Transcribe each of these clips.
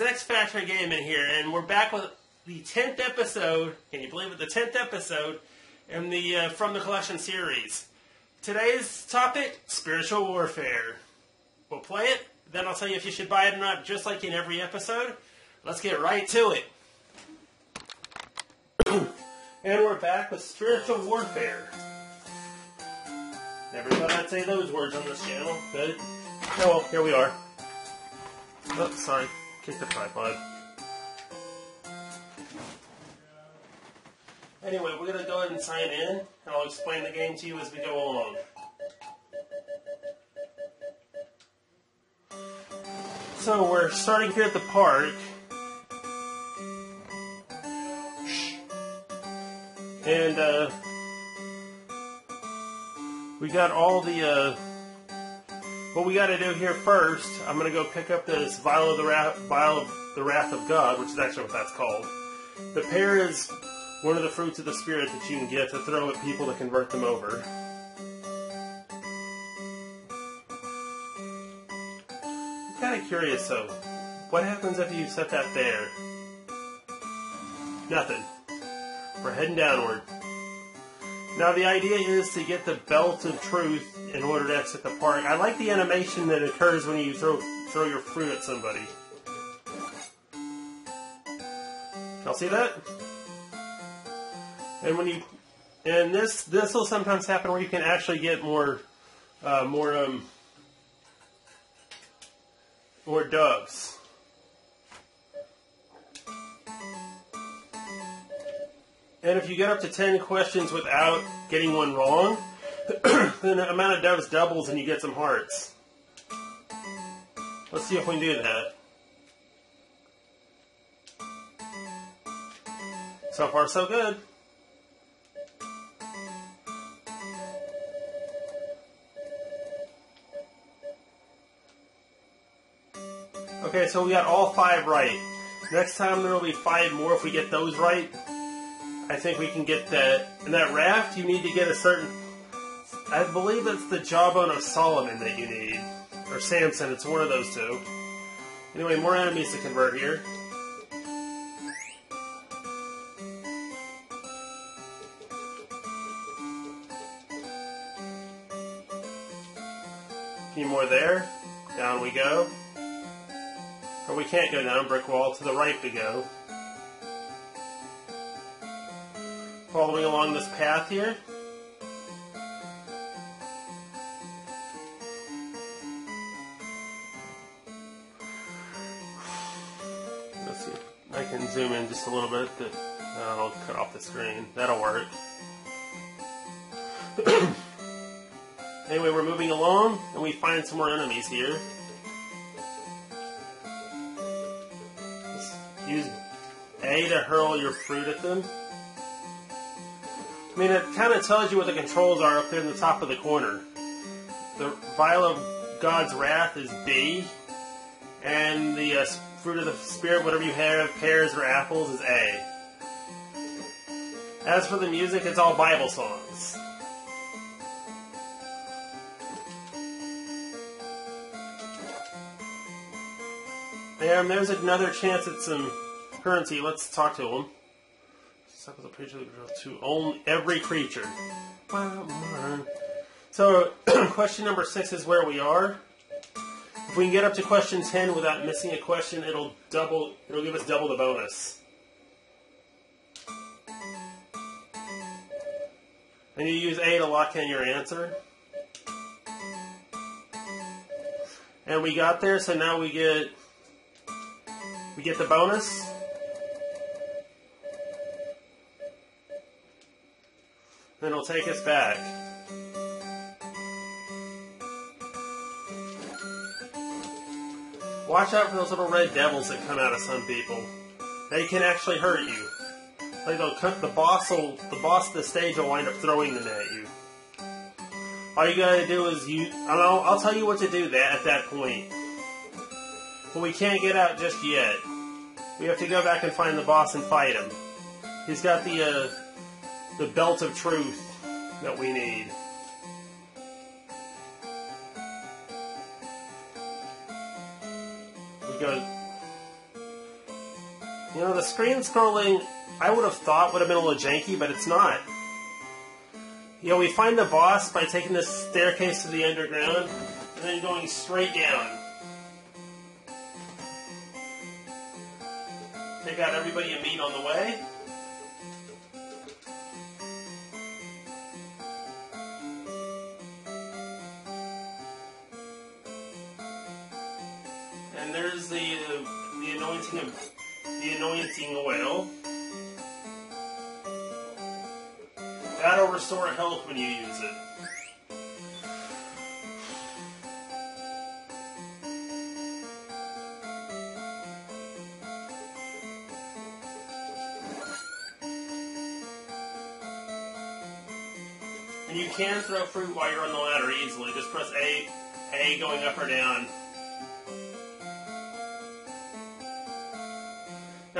on, guys? X Factor Gaming here, and we're back with the tenth episode. Can you believe it? The tenth episode in the uh, from the collection series. Today's topic: spiritual warfare. We'll play it, then I'll tell you if you should buy it or not, just like in every episode. Let's get right to it. and we're back with spiritual warfare. Never thought I'd say those words on this channel, but oh well, here we are. Oh, sorry. The tripod. Anyway, we're going to go ahead and sign in, and I'll explain the game to you as we go along. So we're starting here at the park. And, uh, we got all the, uh, what we got to do here first, I'm going to go pick up this vial of the wrath, vial of the wrath of God, which is actually what that's called. The pear is one of the fruits of the spirit that you can get to throw at people to convert them over. I'm kind of curious though. What happens if you set that there? Nothing. We're heading downward. Now the idea is to get the belt of truth in order to exit the park. I like the animation that occurs when you throw throw your fruit at somebody. Y'all see that? And when you and this this will sometimes happen where you can actually get more uh, more um more doves. And if you get up to 10 questions without getting one wrong, then the amount of doves doubles and you get some hearts. Let's see if we can do that. So far, so good. Okay, so we got all five right. Next time there will be five more if we get those right. I think we can get that. In that raft, you need to get a certain. I believe it's the jawbone of Solomon that you need. Or Samson, it's one of those two. Anyway, more enemies to convert here. A few more there. Down we go. Or we can't go down, brick wall, to the right we go. Following along this path here. Let's see. I can zoom in just a little bit. That I'll cut off the screen. That'll work. anyway, we're moving along, and we find some more enemies here. use A to hurl your fruit at them. I mean, it kind of tells you what the controls are up there in the top of the corner. The vial of God's wrath is B, and the uh, fruit of the spirit, whatever you have, pears or apples, is A. As for the music, it's all Bible songs. And there's another chance at some currency. Let's talk to him. Creature to only every creature. So, question number six is where we are. If we can get up to question ten without missing a question, it'll double. It'll give us double the bonus. And you use A to lock in your answer. And we got there, so now we get we get the bonus. Then it'll take us back. Watch out for those little red devils that come out of some people. They can actually hurt you. Like they'll cut the boss will the boss of the stage will wind up throwing them at you. All you gotta do is you I know I'll tell you what to do that at that point. But we can't get out just yet. We have to go back and find the boss and fight him. He's got the uh, the belt of truth that we need. Go You know, the screen scrolling, I would have thought would have been a little janky, but it's not. You know, we find the boss by taking this staircase to the underground and then going straight down. Take out everybody and meet on the way. The uh, the anointing of the anointing oil. That'll restore health when you use it. And you can throw fruit while you're on the ladder easily. Just press A, A going up or down.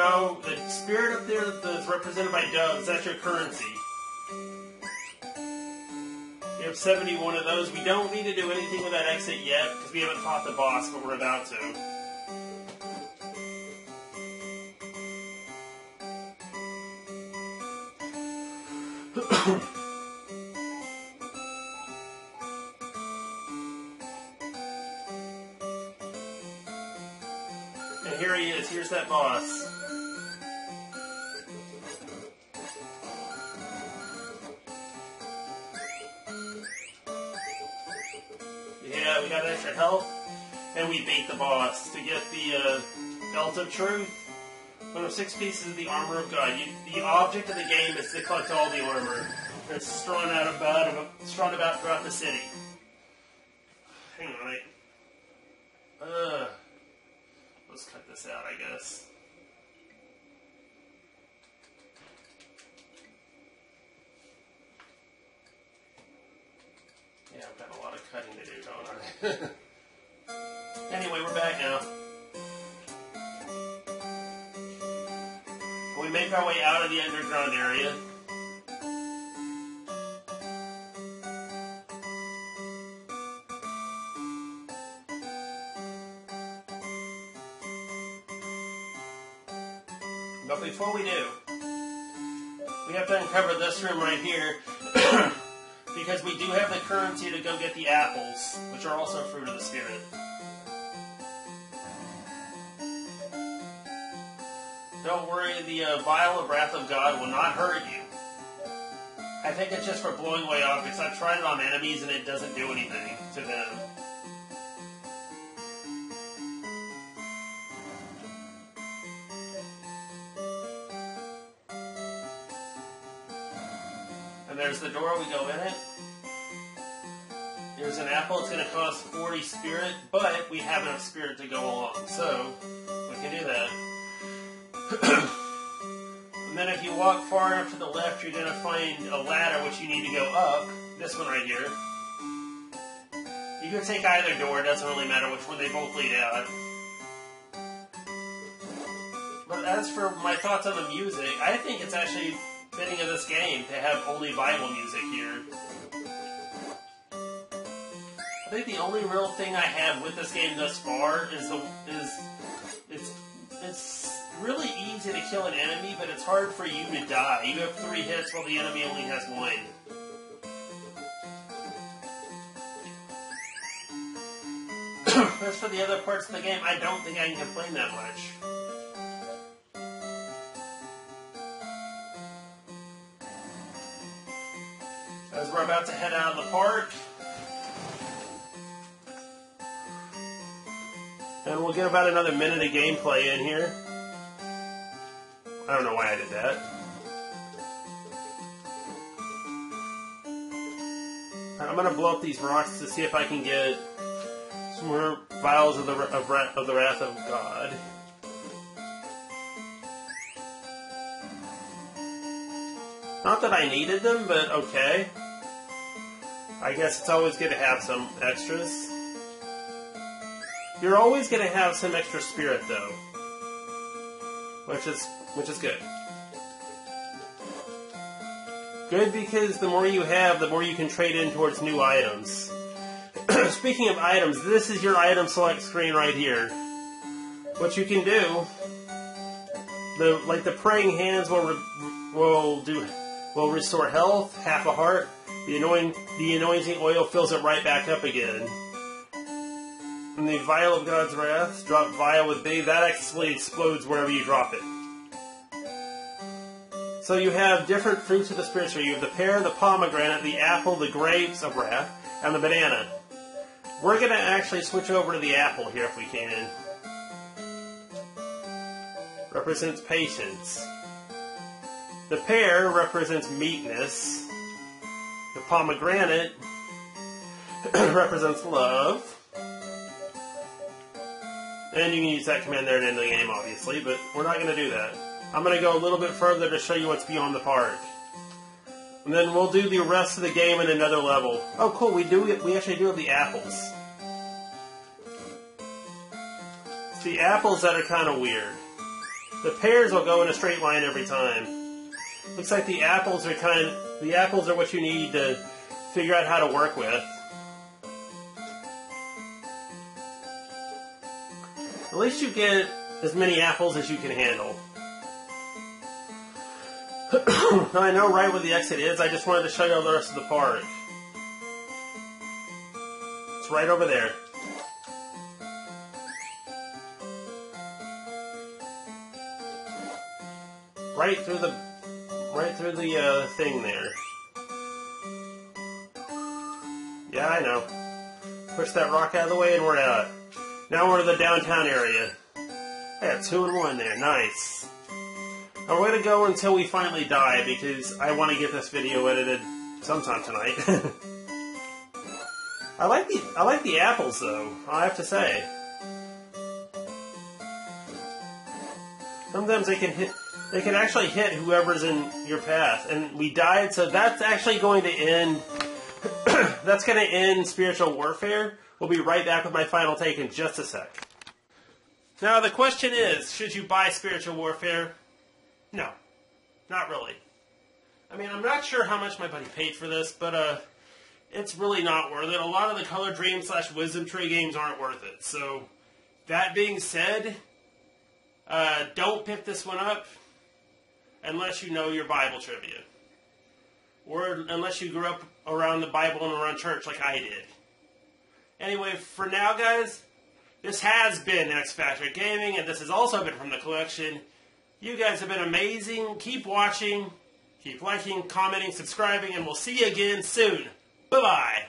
Now, the spirit up there that's represented by doves, that's your currency. We have 71 of those. We don't need to do anything with that exit yet because we haven't fought the boss, but we're about to. And here he is. Here's that boss. We got extra health, and we beat the boss to get the uh, belt of truth. One of six pieces of the armor of God. You, the object of the game is to collect all the armor that's strewn out about strewn about throughout the city. Hang on, I. Uh, let's cut this out, I guess. Yeah, I've got a lot of cutting to do, don't I? anyway, we're back now. We make our way out of the underground area. But before we do, we have to uncover this room right here. because we do have the currency to go get the apples, which are also fruit of the spirit. Don't worry, the uh, vial of wrath of God will not hurt you. I think it's just for blowing away objects. I've tried it on enemies and it doesn't do anything to them. There's the door, we go in it. There's an apple, it's going to cost 40 spirit, but we have enough spirit to go along, so we can do that. and then if you walk far enough to the left, you're going to find a ladder which you need to go up. This one right here. You can take either door, it doesn't really matter which one, they both lead out. But as for my thoughts on the music, I think it's actually of this game to have only Bible music here. I think the only real thing I have with this game thus far is the is it's it's really easy to kill an enemy, but it's hard for you to die. You have three hits while the enemy only has one. As for the other parts of the game, I don't think I can complain that much. We're about to head out of the park, and we'll get about another minute of gameplay in here. I don't know why I did that. I'm gonna blow up these rocks to see if I can get some more vials of the of, of the wrath of God. Not that I needed them, but okay. I guess it's always good to have some extras. You're always going to have some extra spirit, though, which is which is good. Good because the more you have, the more you can trade in towards new items. Speaking of items, this is your item select screen right here. What you can do, the like the praying hands will will do will restore health, half a heart. The anointing the anointing oil fills it right back up again. And the vial of God's wrath, drop vial with big, that actually explodes wherever you drop it. So you have different fruits of the Spirit. You have the pear, the pomegranate, the apple, the grapes of wrath, and the banana. We're going to actually switch over to the apple here if we can. Represents patience. The pear represents meekness. The pomegranate represents love. And you can use that command there the end the game, obviously, but we're not going to do that. I'm going to go a little bit further to show you what's beyond the park. And then we'll do the rest of the game in another level. Oh, cool, we do we actually do have the apples. It's the apples that are kind of weird. The pears will go in a straight line every time. Looks like the apples are kind of, the apples are what you need to figure out how to work with. At least you get as many apples as you can handle. now I know right where the exit is, I just wanted to show you all the rest of the park. It's right over there. Right through the right through the uh, thing there. Yeah, I know. Push that rock out of the way and we're out. Now we're in the downtown area. I Yeah, two and one there. Nice. Now we're gonna go until we finally die because I want to get this video edited sometime tonight. I like the I like the apples though. I have to say. Sometimes they can hit. They can actually hit whoever's in your path, and we died. So that's actually going to end. that's going to end spiritual warfare. We'll be right back with my final take in just a sec. Now the question is, should you buy spiritual warfare? No, not really. I mean, I'm not sure how much my buddy paid for this, but uh, it's really not worth it. A lot of the Color Dream slash Wisdom Tree games aren't worth it. So, that being said, uh, don't pick this one up unless you know your Bible trivia. Or unless you grew up around the Bible and around church like I did. Anyway, for now, guys, this has been X Factor Gaming, and this has also been from the collection. You guys have been amazing. Keep watching, keep liking, commenting, subscribing, and we'll see you again soon. Bye bye.